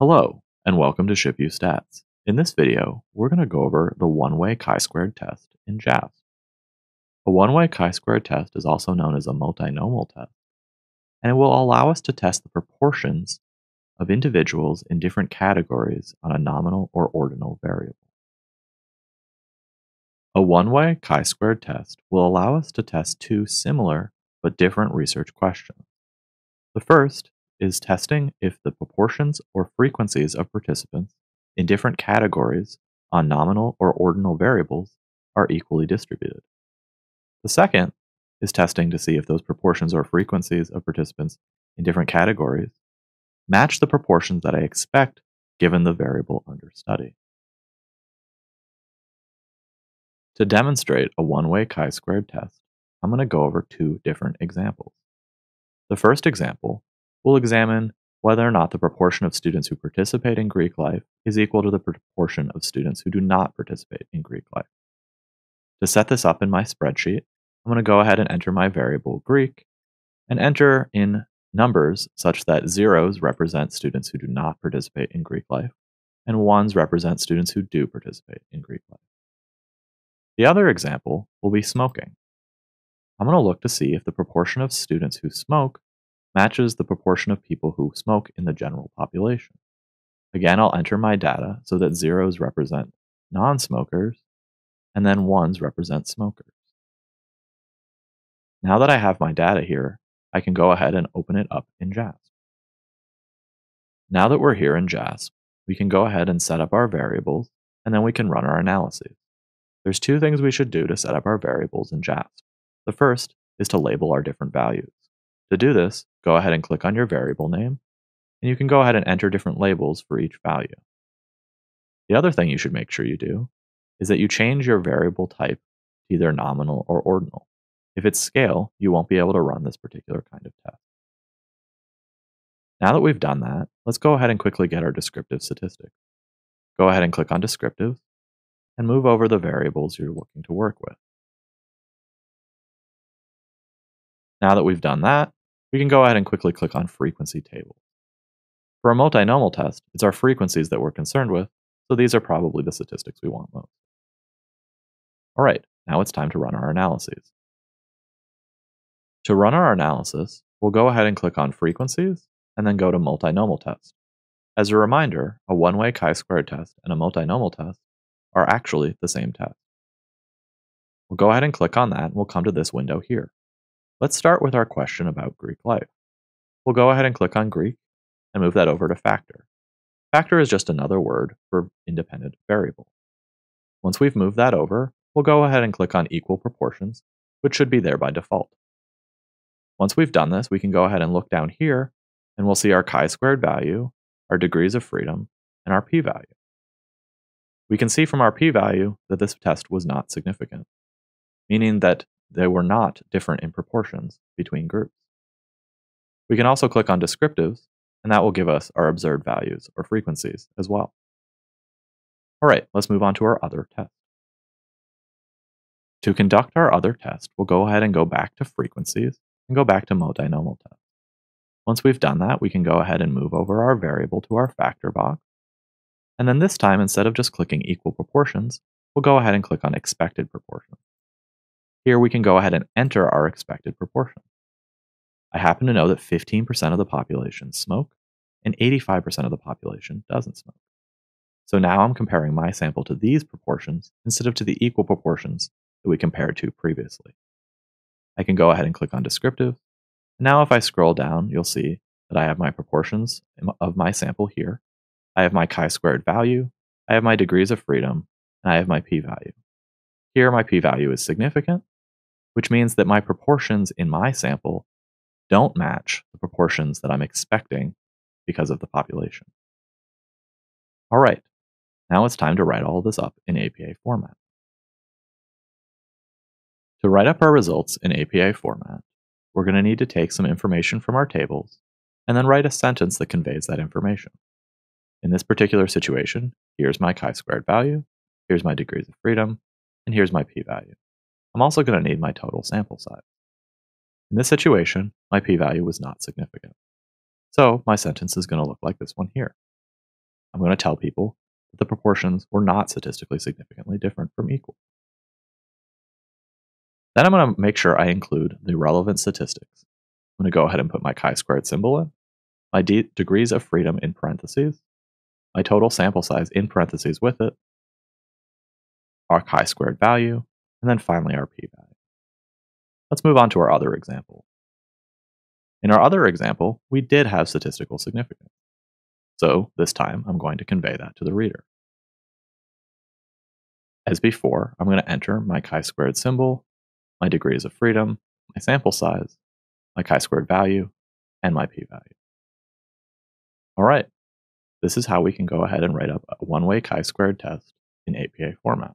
Hello, and welcome to ShipU Stats. In this video, we're going to go over the one-way chi-squared test in JASP. A one-way chi-squared test is also known as a multinomial test, and it will allow us to test the proportions of individuals in different categories on a nominal or ordinal variable. A one-way chi-squared test will allow us to test two similar but different research questions. The first is testing if the proportions or frequencies of participants in different categories on nominal or ordinal variables are equally distributed. The second is testing to see if those proportions or frequencies of participants in different categories match the proportions that I expect given the variable under study. To demonstrate a one-way chi-squared test, I'm going to go over two different examples. The first example will examine whether or not the proportion of students who participate in Greek life is equal to the proportion of students who do not participate in Greek life. To set this up in my spreadsheet, I'm going to go ahead and enter my variable Greek and enter in numbers such that zeros represent students who do not participate in Greek life and ones represent students who do participate in Greek life. The other example will be smoking. I'm going to look to see if the proportion of students who smoke matches the proportion of people who smoke in the general population. Again, I'll enter my data so that zeros represent non-smokers and then ones represent smokers. Now that I have my data here, I can go ahead and open it up in JASP. Now that we're here in JASP, we can go ahead and set up our variables, and then we can run our analyses. There's two things we should do to set up our variables in JASP. The first is to label our different values. To do this, go ahead and click on your variable name, and you can go ahead and enter different labels for each value. The other thing you should make sure you do is that you change your variable type to either nominal or ordinal. If it's scale, you won't be able to run this particular kind of test. Now that we've done that, let's go ahead and quickly get our descriptive statistics. Go ahead and click on descriptive and move over the variables you're looking to work with. Now that we've done that, we can go ahead and quickly click on frequency table. For a multinomial test, it's our frequencies that we're concerned with, so these are probably the statistics we want most. All right, now it's time to run our analyses. To run our analysis, we'll go ahead and click on frequencies and then go to multinomial test. As a reminder, a one-way chi-squared test and a multinomial test are actually the same test. We'll go ahead and click on that and we'll come to this window here. Let's start with our question about Greek life. We'll go ahead and click on Greek and move that over to factor. Factor is just another word for independent variable. Once we've moved that over, we'll go ahead and click on equal proportions, which should be there by default. Once we've done this, we can go ahead and look down here and we'll see our chi-squared value, our degrees of freedom, and our p-value. We can see from our p-value that this test was not significant, meaning that they were not different in proportions between groups. We can also click on descriptives, and that will give us our observed values or frequencies as well. All right, let's move on to our other test. To conduct our other test, we'll go ahead and go back to frequencies and go back to multinomial test. Once we've done that, we can go ahead and move over our variable to our factor box. And then this time, instead of just clicking equal proportions, we'll go ahead and click on expected proportions. Here we can go ahead and enter our expected proportion. I happen to know that 15% of the population smoke and 85% of the population doesn't smoke. So now I'm comparing my sample to these proportions instead of to the equal proportions that we compared to previously. I can go ahead and click on descriptive. Now if I scroll down, you'll see that I have my proportions of my sample here. I have my chi-squared value, I have my degrees of freedom, and I have my p-value. Here my p-value is significant, which means that my proportions in my sample don't match the proportions that I'm expecting because of the population. All right, now it's time to write all this up in APA format. To write up our results in APA format, we're going to need to take some information from our tables and then write a sentence that conveys that information. In this particular situation, here's my chi-squared value, here's my degrees of freedom, and here's my p-value. I'm also going to need my total sample size. In this situation, my p-value was not significant. So my sentence is going to look like this one here. I'm going to tell people that the proportions were not statistically significantly different from equal. Then I'm going to make sure I include the relevant statistics. I'm going to go ahead and put my chi-squared symbol in, my de degrees of freedom in parentheses, my total sample size in parentheses with it, our chi-squared value, and then finally our p-value. Let's move on to our other example. In our other example, we did have statistical significance. So this time, I'm going to convey that to the reader. As before, I'm going to enter my chi-squared symbol, my degrees of freedom, my sample size, my chi-squared value, and my p-value. All right, this is how we can go ahead and write up a one-way chi-squared test in APA format.